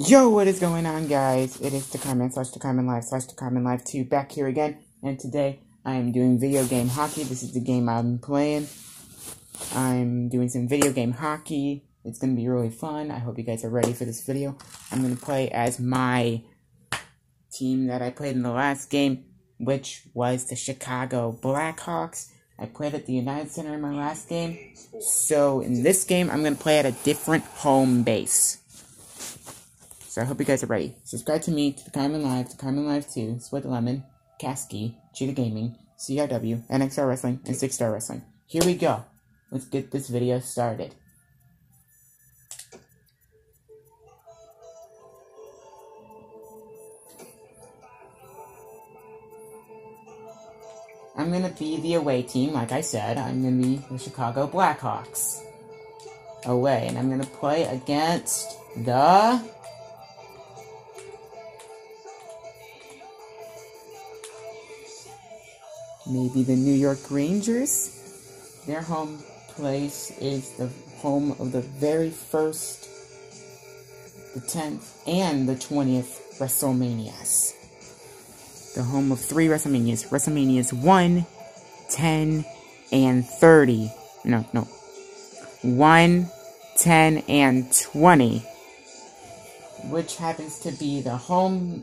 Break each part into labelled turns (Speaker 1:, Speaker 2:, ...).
Speaker 1: Yo, what is going on, guys? It is the Carman slash the Carman Live slash the Carman Live 2 back here again, and today I am doing video game hockey. This is the game I'm playing. I'm doing some video game hockey. It's gonna be really fun. I hope you guys are ready for this video. I'm gonna play as my team that I played in the last game, which was the Chicago Blackhawks. I played at the United Center in my last game, so in this game, I'm gonna play at a different home base. So I hope you guys are ready. Subscribe to me, to the Carman Live, to Carman Live 2, Sweat Lemon, Kasky, Cheetah Gaming, CRW, NXR Wrestling, and Six Star Wrestling. Here we go. Let's get this video started. I'm gonna be the away team, like I said. I'm gonna be the Chicago Blackhawks. Away, and I'm gonna play against the maybe the New York Rangers. Their home place is the home of the very first, the 10th, and the 20th WrestleManias. The home of three WrestleManias WrestleManias 1, 10, and 30. No, no. 1, 10, and 20. Which happens to be the home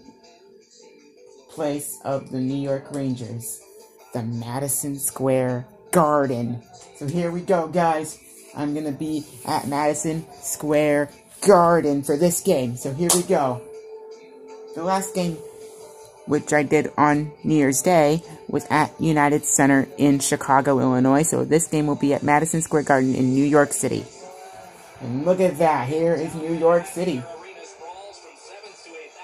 Speaker 1: place of the New York Rangers the Madison Square Garden. So here we go, guys. I'm going to be at Madison Square Garden for this game. So here we go. The last game, which I did on New Year's Day, was at United Center in Chicago, Illinois. So this game will be at Madison Square Garden in New York City. And look at that. Here is New York City.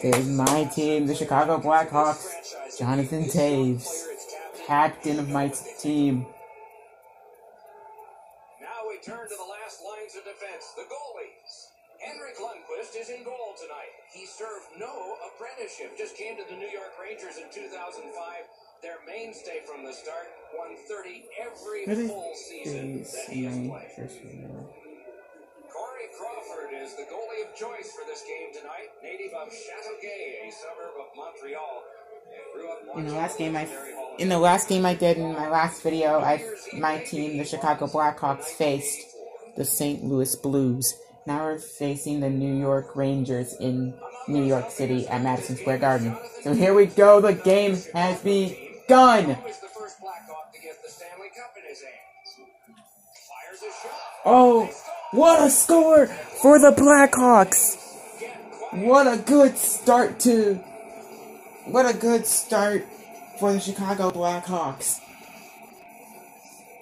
Speaker 2: teams?
Speaker 1: There's my team, the Chicago Blackhawks. Jonathan Toews, captain of my team.
Speaker 2: Now we turn to the last lines of defense, the goalies. Henrik Lundqvist is in goal tonight. He served no apprenticeship, just came to the New York Rangers in 2005. Their mainstay from the start, won 30 every full season that he has played. Is the goalie of choice for this game tonight, native of Chateauguay, a suburb of Montreal.
Speaker 1: In the last game I in the last game I did in my last video, I my team, the Chicago Blackhawks, faced the St. Louis Blues. Now we're facing the New York Rangers in New York City at Madison Square Garden. So here we go. The game has begun. Oh, what a score for the Blackhawks! What a good start to what a good start for the Chicago Blackhawks.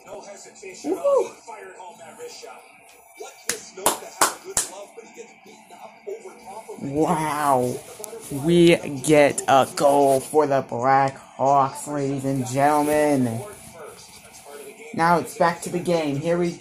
Speaker 2: No hesitation. Woo-hoo. Fired home that wrist shot.
Speaker 1: Wow. We get a goal for the Blackhawks, ladies and gentlemen. Now it's back to the game. Here we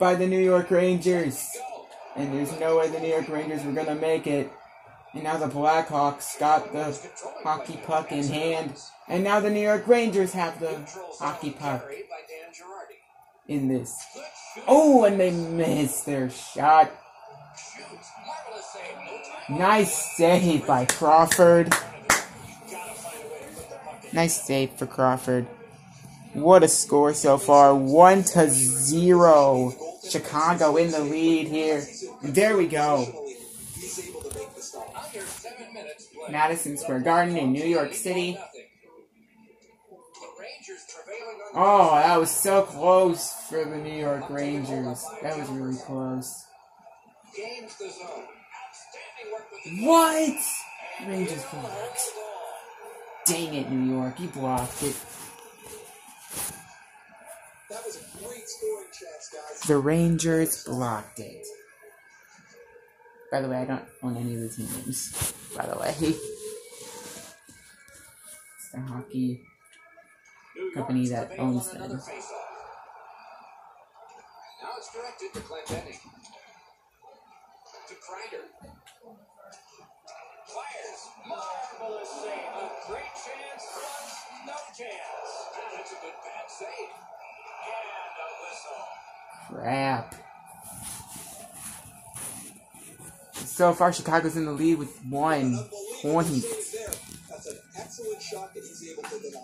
Speaker 1: by the New York Rangers. And there's no way the New York Rangers were going to make it. And now the Blackhawks got the hockey puck in hand. And now the New York Rangers have the hockey puck in this. Oh, and they missed their shot. Nice save by Crawford. Nice save for Crawford. What a score so far. 1 to 0. Chicago in the lead here. There we go. Madison Square Garden in New York City. Oh, that was so close for the New York Rangers. That was really close. What? Rangers blocked. Dang it, New York. You blocked it. The Rangers blocked it. By the way, I don't own any of the names. By the way, it's the hockey company that owns them.
Speaker 2: Now it's directed to Clendenning. To Kreider. Fires. Marvelous save. A great chance plus no chance. Ah, that's a good bad save. And a whistle.
Speaker 1: Crap. So far, Chicago's in the lead with one point.
Speaker 3: That's an excellent shot that he's able to deny.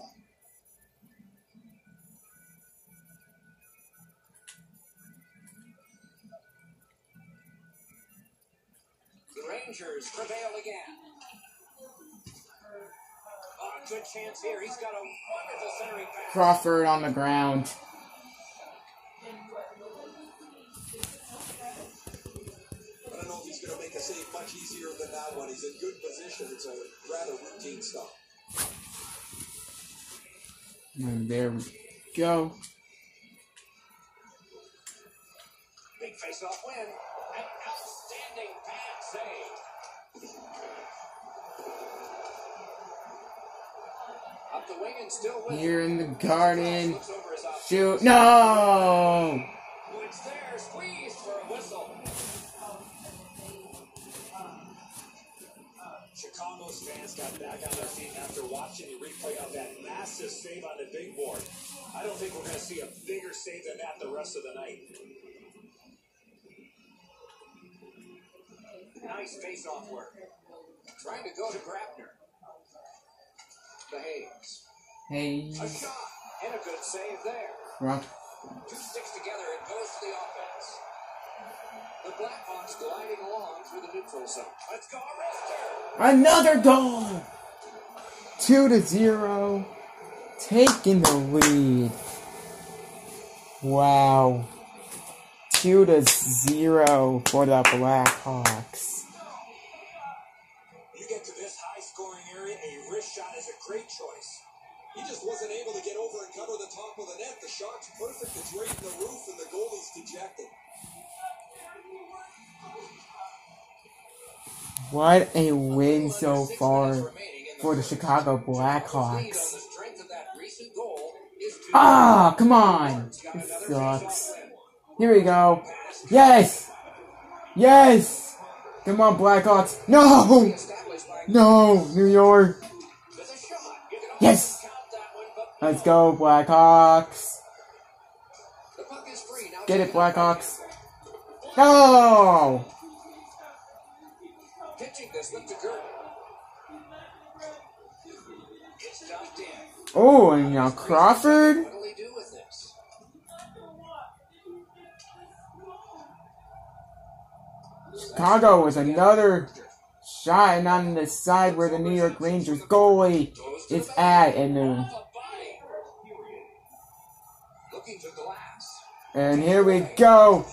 Speaker 2: The Rangers prevail again. Oh, good chance here. He's got a wonderful centering pass.
Speaker 1: Crawford on the ground.
Speaker 3: If he's going to make a save much easier than that one. He's in good position. It's a rather routine stop.
Speaker 1: And there we go.
Speaker 2: Big face-off win. An outstanding pad save. Up the wing and still with
Speaker 1: Here in the garden.
Speaker 2: Looks over his options.
Speaker 1: Shoot. No!
Speaker 4: Chicago's fans got back on their feet after watching the replay of that massive save on the big board. I don't think we're going to see a bigger save than that the rest of the night.
Speaker 2: Nice face-off work. Trying to go to Grabner. The Hayes.
Speaker 1: Hey,
Speaker 2: A shot and a good save there.
Speaker 1: Crawford.
Speaker 2: Two sticks together, it goes to the offense. The Blackhawks gliding along through the neutral zone. Let's go, Arrester!
Speaker 1: Another goal! Two to zero. Taking the lead. Wow. Two to zero for the Blackhawks.
Speaker 4: You get to this high scoring area, a wrist shot is a great choice.
Speaker 3: He just wasn't able to get over and cover the top of the net. The shot's perfect. It's right in the roof, and the goalie's
Speaker 1: What a win so far for the Chicago Blackhawks. Ah, come on. This sucks. Here we go. Yes! Yes! Come on, Blackhawks. No! No, New York. Yes! Let's go, Blackhawks. Get it, Blackhawks. No! Oh, and now Crawford? Chicago with another shot and on the side where the New York Rangers goalie is at. And, uh, and here we go.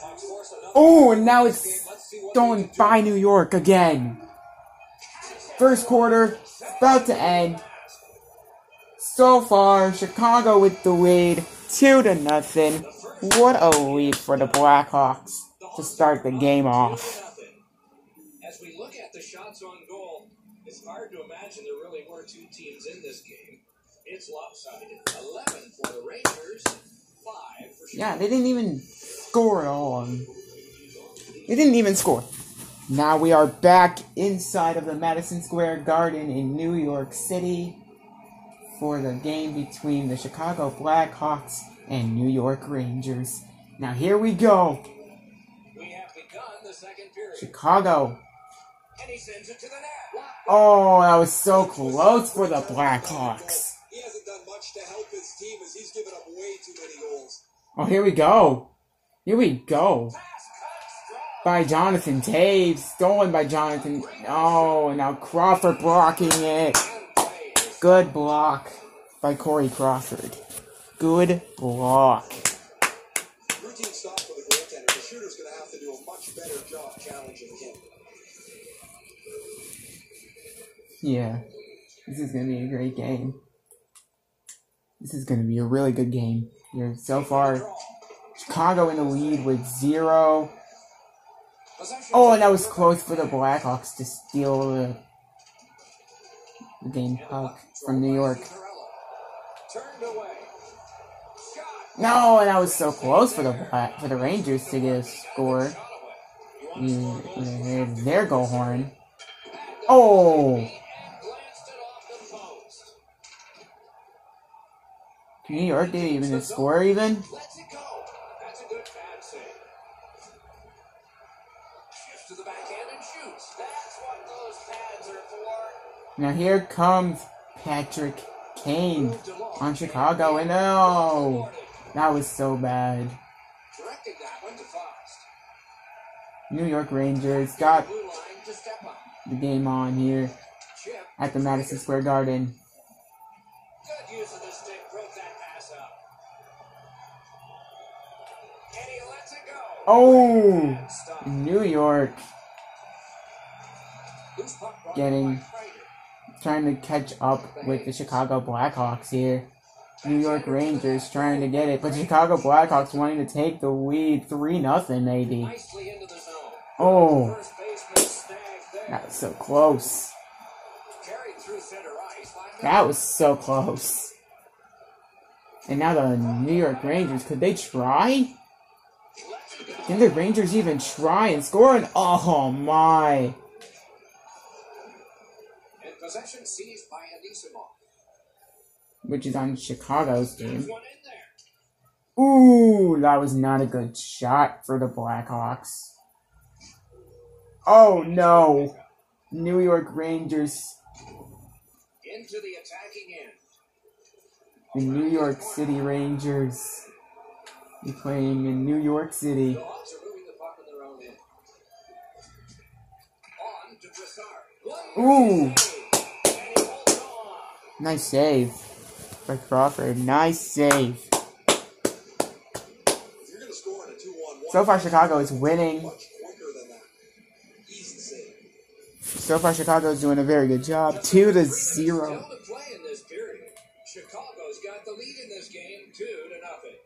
Speaker 1: Oh, and now it's stolen by New York again. First quarter, about to end. So far, Chicago with the lead, two to nothing. What a lead for the Blackhawks to start the game off.
Speaker 2: As we look at the shots on goal, it's hard to imagine there really were two teams in this game. It's lopsided. 11 for the Rangers, 5 for Chicago.
Speaker 1: Yeah, they didn't even score at all. They didn't even score. Now we are back inside of the Madison Square Garden in New York City for the game between the Chicago Blackhawks and New York Rangers. Now here we go.
Speaker 2: We have begun the second period.
Speaker 1: Chicago.
Speaker 2: And he sends it to the net.
Speaker 1: Oh, that was so close for the Blackhawks.
Speaker 3: He hasn't done much much to help his team as he's given up way too many goals.
Speaker 1: Oh, here we go. Here we go. By Jonathan Toews. Stolen by Jonathan. Oh, now Crawford blocking it. Good block by Corey Crawford. Good block.
Speaker 3: Routine stop for the goaltender. The shooter's going to have to do a much better job challenging him.
Speaker 1: Yeah. This is going to be a great game. This is going to be a really good game. Here, so far, Chicago in the lead with zero. Oh, and that was close for the Blackhawks to steal the, the game puck from New York. No, and that was so close for the for the Rangers to get a score. Their goal horn. Oh. New York didn't even score even. Now here comes Patrick Kane on Chicago, and oh, that was so bad. New York Rangers got the game on here at the Madison Square Garden. Oh, New York Getting-. Trying to catch up with the Chicago Blackhawks here. New York Rangers trying to get it, but Chicago Blackhawks wanting to take the lead 3 nothing maybe. Oh, that was so close. That was so close. And now the New York Rangers, could they try? Can the Rangers even try and score? And oh my.
Speaker 2: Possession seized by Anisimov.
Speaker 1: Which is on Chicago's team.
Speaker 2: one in there.
Speaker 1: Ooh, that was not a good shot for the Blackhawks. Oh no. New York Rangers,
Speaker 2: Into the attacking end.
Speaker 1: the New York City Rangers. Playing in New York City.
Speaker 2: The
Speaker 1: Nice save by Crawford. Nice save.
Speaker 3: If you're going to score in a 2 1 1,
Speaker 1: So far, Chicago is winning. So far, Chicago is doing a very good job. Two to zero.
Speaker 2: Chicago's got the lead in this game, two to nothing.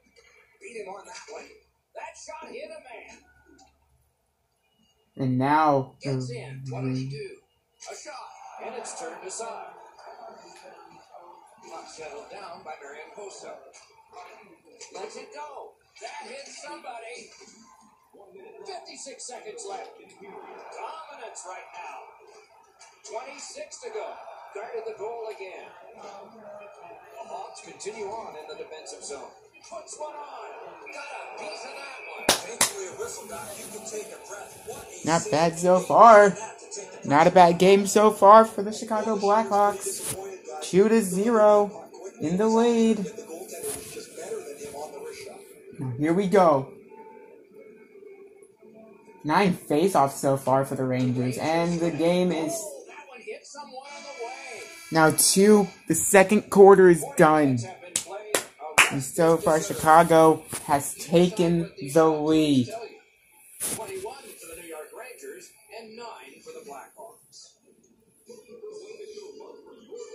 Speaker 2: Beat him on that play. That shot hit a man.
Speaker 1: And now
Speaker 2: Gets in. What did he do? A shot, and it's turned aside. Puck settled down by Marion Poso. Lets it go. That hit somebody. 56 seconds left. Dominance right now. 26 to go. Guarded the goal again. The Hawks continue on in the defensive zone. Puts one on. Got a piece of that one.
Speaker 3: Thankfully, a whistle you can take a breath.
Speaker 1: Not bad so far.
Speaker 3: made that to take the
Speaker 1: not a bad game so far for the Chicago Blackhawks. Two to zero in the lead. Here we go. Nine face-offs so far for the Rangers, and the game is now two. The second quarter is done. And so far, Chicago has taken the lead.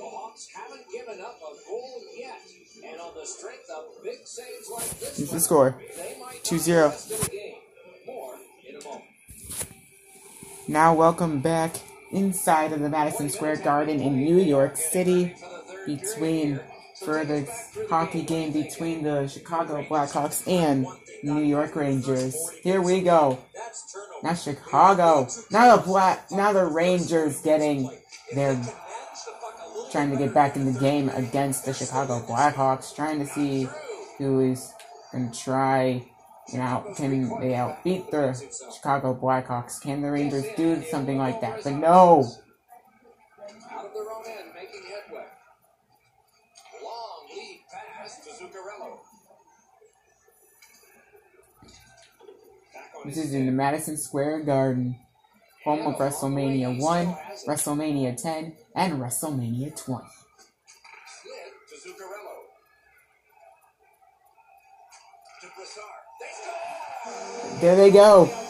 Speaker 2: 21 for the New York Rangers and 9 for the Blackhawks. Hawks haven't given up a goal yet, and on the strength of big saves like this
Speaker 1: Here's the score.
Speaker 2: they might
Speaker 1: 2-0.
Speaker 2: not the game. More in a moment.
Speaker 1: Now, welcome back inside of the Madison Square Garden in New York City between for the hockey game between the Chicago Blackhawks and New York Rangers. Here we go. Now Chicago. Now the Black. Now the Rangers getting their trying to get back in the game against the Chicago Blackhawks, trying to see who is going to try, you know, can they outbeat the Chicago Blackhawks? Can the Rangers do something like that? But no! This is in the Madison Square Garden home of WrestleMania 1, WrestleMania 10, and WrestleMania 20.
Speaker 2: Slid to Zuccarello. To Brassard. They score!
Speaker 1: There they go.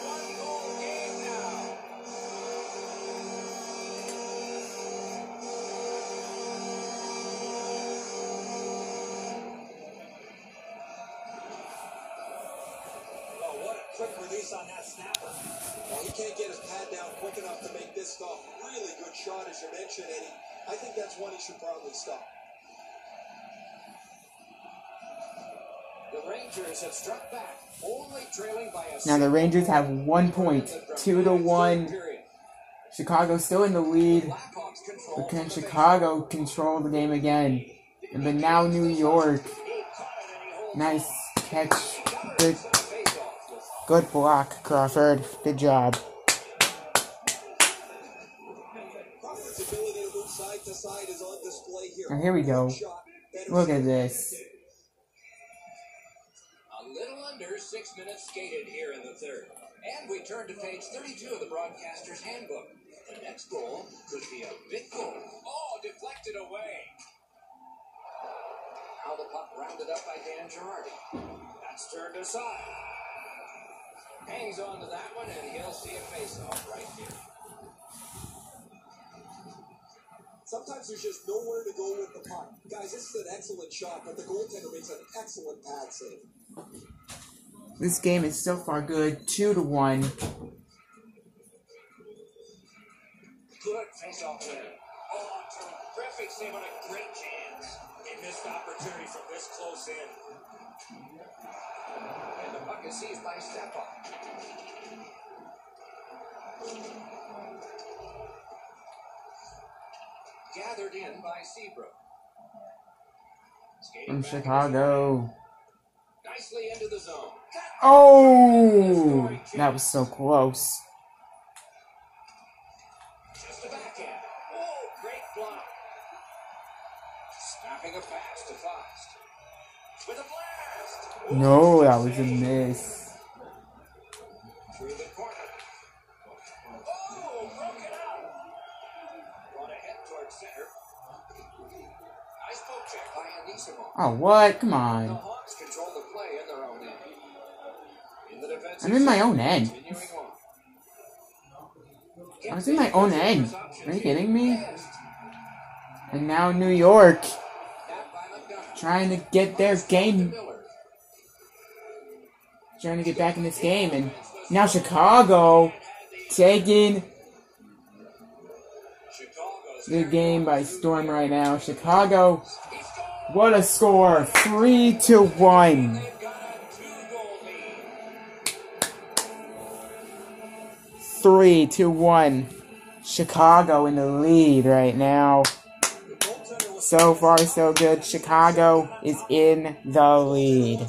Speaker 4: Quick release on that snapper.
Speaker 3: Well, he can't get his pad down quick enough to make this stop. Really good shot, as you mentioned, Eddie. I think that's one he should probably stop.
Speaker 2: The Rangers have struck back, only trailing by a
Speaker 1: Now the Rangers have one point, two to one. Chicago still in the lead, but can Chicago control the game again? And but now New York,
Speaker 2: He caught it and he holds
Speaker 1: nice catch, good, good block, Crawford. Good job.
Speaker 3: Display here.
Speaker 1: We go. Look at this.
Speaker 2: A little under six minutes skated here in the third. And we turn to page 32 of the broadcaster's handbook. The next goal could be a big goal. Oh, deflected away. Now the puck rounded up by Dan Girardi. That's turned aside. Hangs on to that one, and he'll see a face-off right here.
Speaker 3: Sometimes there's just nowhere to go with the puck. Guys, this is an excellent shot, but the goaltender makes an excellent pad save.
Speaker 1: This game is so far good, two to one.
Speaker 2: Good face-off win. Oh, terrific save on a great chance.
Speaker 4: He missed opportunity from this close in.
Speaker 2: And the puck is seized by Stepan. Gathered in by Seabrook.
Speaker 1: From Chicago.
Speaker 2: Nicely into the zone.
Speaker 1: Oh, that was so close.
Speaker 2: Just a backhand. Oh, great block. Snapping a pass to Faust.
Speaker 1: No, that was a miss.
Speaker 2: Oh,
Speaker 1: what? Come on. I'm in my own end. I was in my own end. Are you kidding me? And now New York. Trying to get their game, trying to get back in this game, and now Chicago taking the game by storm right now. Chicago, what a score! Three to one. Three to one. Chicago in the lead right now. So far, so good. Chicago is in the lead,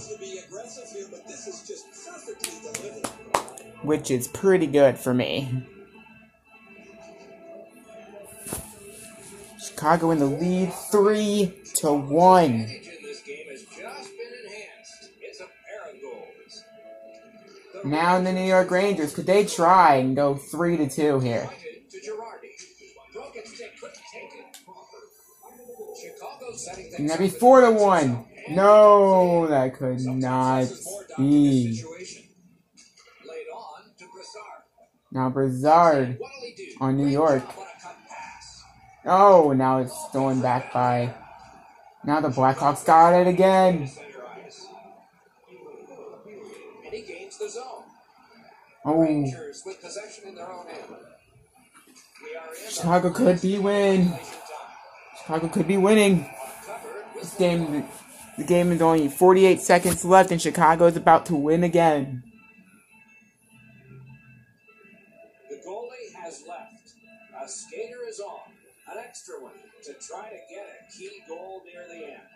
Speaker 1: which is pretty good for me. Chicago in the lead, three to one.
Speaker 2: Now in the
Speaker 1: New York Rangers, could they try and go three to two here? And
Speaker 2: up
Speaker 1: that'd be four to one. No, that could not be. Now
Speaker 2: do?
Speaker 1: on New York. Oh, now it's stolen back by. Now the Blackhawks got it again.
Speaker 2: The.
Speaker 1: Oh, Chicago could be win. Chicago could be winning. This game, the game is only 48 seconds left, and Chicago is about to win again.
Speaker 2: The goalie has left. A skater is on. An extra one to try to get a key goal near the end.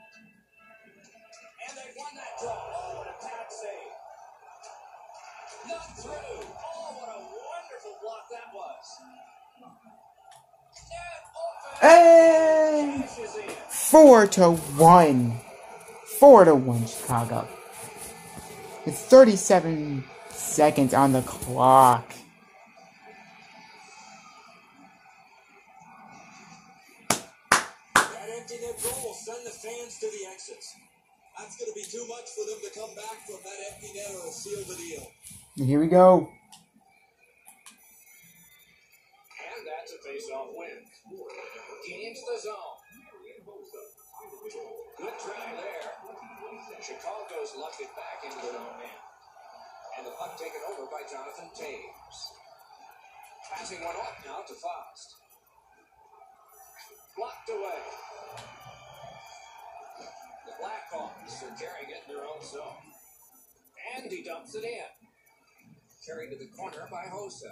Speaker 2: And they've won that draw. Oh, what a tap save. Not through. Oh, what a wonderful block that was.
Speaker 1: Hey! Four to one. Four to one, Chicago. With 37 seconds on the clock.
Speaker 4: That empty net goal will send the fans to the exits.
Speaker 3: That's going to be too much for them to come back from that empty net or seal the deal.
Speaker 1: Here we go.
Speaker 2: And that's a face-off win. Gains the zone. Good try there. Chicago's lucked it back into their own man. And the puck taken over by Jonathan Toews. Passing one off now to Faust. Blocked away. The Blackhawks are carrying it in their own zone. And he dumps it in. Carried to the corner by Hossa.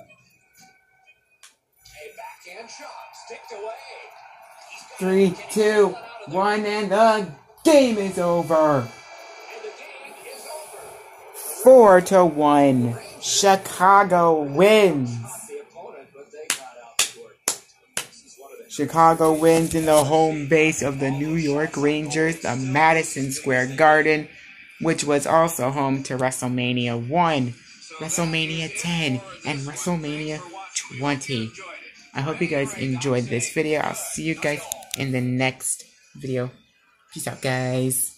Speaker 1: Three,
Speaker 2: it. Can he
Speaker 1: two,
Speaker 2: steal it out of there?
Speaker 1: one, and the game is over.
Speaker 2: And the game is over.
Speaker 1: Four to one. Chicago wins.
Speaker 2: The opponent, but they got outscored. This is one of the
Speaker 1: Chicago wins in the home base of the New York Rangers, the Madison Square Garden, which was also home to WrestleMania 1, WrestleMania 10, and WrestleMania 20. I hope you guys enjoyed this video. I'll see you guys in the next video. Peace out, guys.